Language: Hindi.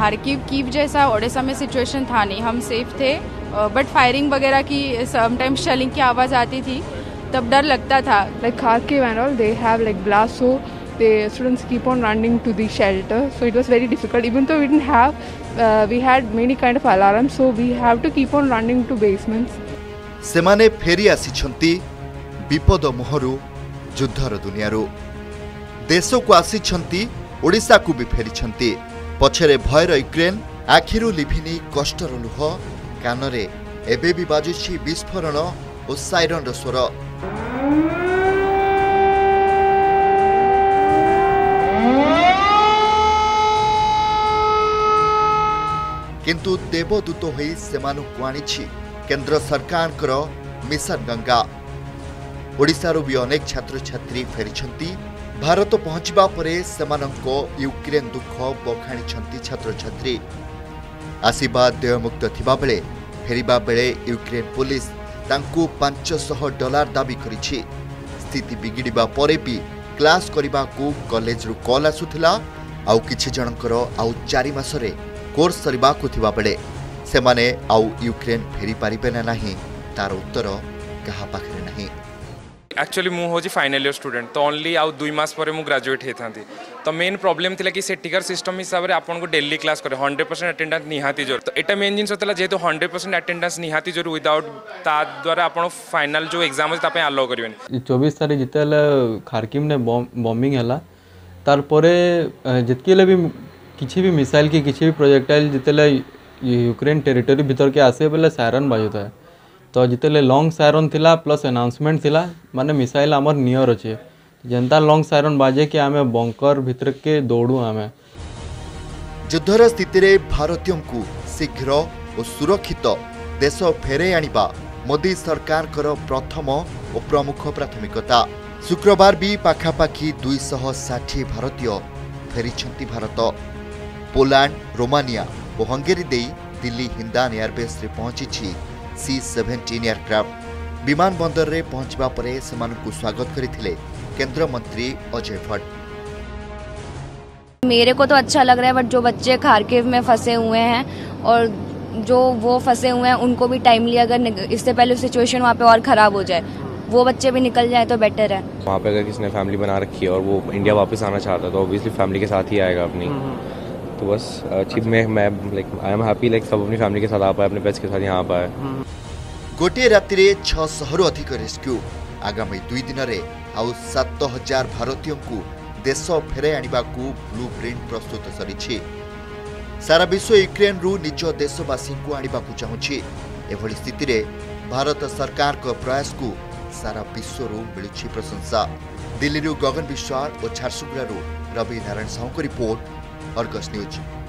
खारकीव कीव जैसा ओडिशा में सिचुएशन था नहीं हम सेफ थे बट फायरिंग वगैरह की समटाइम्स शेलिंग की आवाज़ आती थी तब डर लगता था like Kharkiv and all, they have like blasts, so the students keep on running to the shelter. So it was very difficult. Even though we didn't have, uh, we had many kind of alarms, so we have to keep on running to basements. ସେମାନେ ଫେରି ଆସିଛନ୍ତି ବିପଦ ମୁହଁରୁ ଯୁଦ୍ଧର ଦୁନିଆରୁ ଦେଶକୁ ଆସିଛନ୍ତି ଓଡ଼ିଶାକୁ ବି ଫେରିଛନ୍ତି ପଛରେ ଭୟର ୟୁକ୍ରେନ୍ ଆଖିରୁ ଲିଭିନି କଷ୍ଟର ଲୁହ କାନରେ ଏବେ ବି ବାଜୁଛି ବିସ୍ଫୋରଣ ଓ ସାଇରନ୍ର ସ୍ୱର। କିନ୍ତୁ ଦେବଦୂତ ହୋଇ ସେମାନଙ୍କୁ ଆଣିଛି କେନ୍ଦ୍ର ସରକାରଙ୍କର ମିଶନ ଗଙ୍ଗା। ଓଡ଼ିଶାରୁ ବି ଅନେକ ଛାତ୍ରଛାତ୍ରୀ ଫେରିଛନ୍ତି ଭାରତ ପହଞ୍ଚିବା ପରେ ସେମାନଙ୍କ ୟୁକ୍ରେନ୍ ଦୁଃଖ ବଖାଣିଛନ୍ତି ଛାତ୍ରଛାତ୍ରୀ। ଆସିବା ଦେୟମୁକ୍ତ ଥିବାବେଳେ ଫେରିବା ବେଳେ ୟୁକ୍ରେନ୍ ପୋଲିସ ତାଙ୍କୁ ପାଞ୍ଚଶହ ଡଲାର ଦାବି କରିଛି। ସ୍ଥିତି ବିଗିଡ଼ିବା ପରେ ବି କ୍ଲାସ୍ କରିବାକୁ କଲେଜରୁ କଲ୍ ଆସୁଥିଲା ଆଉ କିଛି ଜଣଙ୍କର ଆଉ ଚାରି ମାସରେ କୋର୍ସ ସରିବାକୁ ଥିବାବେଳେ ସେମାନେ ଆଉ ୟୁକ୍ରେନ୍ ଫେରିପାରିବେ ନା ନାହିଁ ତାର ଉତ୍ତର କାହା ପାଖରେ ନାହିଁ। एक्चुअली मु हूँ फाइनाल इयर स्टूडेंट तो ओनली आउ दुई मास पर ग्राजुएट होता तो मेन प्रॉब्लम थिला कि सेठिकार सिस्टम हिसाब से आपको डेली क्लास करे हंड्रेड परसेंट अटेंडेंस निहाती ज़ोर तो यहाँ मेन जिन जेहतु हंड्रेड परसेंट अटेंडेंस निहाती ज़ोर विदाउट ता आप फाइनाल जो एग्ज़ाम अच्छे आलाउ करेंगे चौबीस तारीख जिते खारकिम ने बॉम्बिंग है तारपरे जितके भी किसी भी मिसाइल की किसी भी प्रोजेक्टाइल जिते यूक्रेन टेरिटोरी भीतर के आसे बेले सायरन बाजुता है ତ ଯେତେବେଳେ ଲଙ୍ଗସ୍ ଆଇରନ୍ ଥିଲା ପ୍ଲସ୍ ଆନାଉନ୍ସମେଣ୍ଟ ଥିଲା ମାନେ ମିସାଇଲ୍ ଆମର ନିୟର୍ ଅଛେ। ଯେନ୍ତା ଲଙ୍ଗସ୍ ଆଇରନ୍ ବାଜେକି ଆମେ ବଙ୍କର ଭିତରକେ ଦୌଡ଼ୁ ଆମେ। ଯୁଦ୍ଧର ସ୍ଥିତିରେ ଭାରତୀୟଙ୍କୁ ଶୀଘ୍ର ଓ ସୁରକ୍ଷିତ ଦେଶ ଫେରାଇ ଆଣିବା ମୋଦି ସରକାରଙ୍କର ପ୍ରଥମ ଓ ପ୍ରମୁଖ ପ୍ରାଥମିକତା। ଶୁକ୍ରବାର ବି ପାଖାପାଖି ଦୁଇଶହ ଷାଠିଏ ଭାରତୀୟ ଫେରିଛନ୍ତି ଭାରତ। ପୋଲାଣ୍ଡ ରୋମାନିଆ ଓ ହଙ୍ଗେରୀ ଦେଇ ଦିଲ୍ଲୀ ହିନ୍ଦା ଏୟାରବେସ୍ରେ ପହଞ୍ଚିଛି। ସି ସେଭେଣ୍ଟିନ୍ ଏୟାରକ୍ରାଫ୍ଟ ବିମାନ ବନ୍ଦରରେ ପହଞ୍ଚିବା ପରେ ସେମାନଙ୍କୁ ସ୍ୱାଗତ କରିଥିଲେ କେନ୍ଦ୍ରମନ୍ତ୍ରୀ ଅଜୟ ଭଟ୍ଟ मेरे को तो अच्छा लग रहा है बट जो बच्चे खारकिव में फंसे हुए हैं और जो वो फंसे हुए हैं उनको भी टाइमली अगर निक- इससे पहले सिचुएशन वहाँ पे और ख़राब हो जाए वो बच्चे भी निकल जाए तो बेटर है वहाँ पे अगर किसी ने फैमिली बना रखी है और वो इंडिया वापस आना चाहता है तो ऑब्वियसली फैमिली के साथ ही आएगा अपनी तो बस अच्छी मैं मैं like I am happy like सब अपनी फैमिली के साथ आ पाए अपने पेट्स के साथ यहाँ पाए ଗୋଟିଏ ରାତିରେ ଛଅଶହରୁ ଅଧିକ ରେସ୍କ୍ୟୁ ଆଗାମୀ ଦୁଇ ଦିନରେ ଆଉ ସାତ ହଜାର ଭାରତୀୟଙ୍କୁ ଦେଶ ଫେରାଇ ଆଣିବାକୁ ବ୍ଲୁ ପ୍ରିଣ୍ଟ ପ୍ରସ୍ତୁତ ସରିଛି ସାରା ବିଶ୍ୱ ୟୁକ୍ରେନ୍ରୁ ନିଜ ଦେଶବାସୀଙ୍କୁ ଆଣିବାକୁ ଚାହୁଁଛି ଏଭଳି ସ୍ଥିତିରେ ଭାରତ ସରକାରଙ୍କ ପ୍ରୟାସକୁ ସାରା ବିଶ୍ୱରୁ ମିଳୁଛି ପ୍ରଶଂସା ଦିଲ୍ଲୀରୁ ଗଗନ ବିଶ୍ୱାଳ ଓ ଝାରସୁଗୁଡ଼ାରୁ ରବି ନାରାୟଣ ସାହୁଙ୍କ ରିପୋର୍ଟ ଅର୍ଗସ୍ ନ୍ୟୁଜ୍